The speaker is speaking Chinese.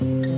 嗯。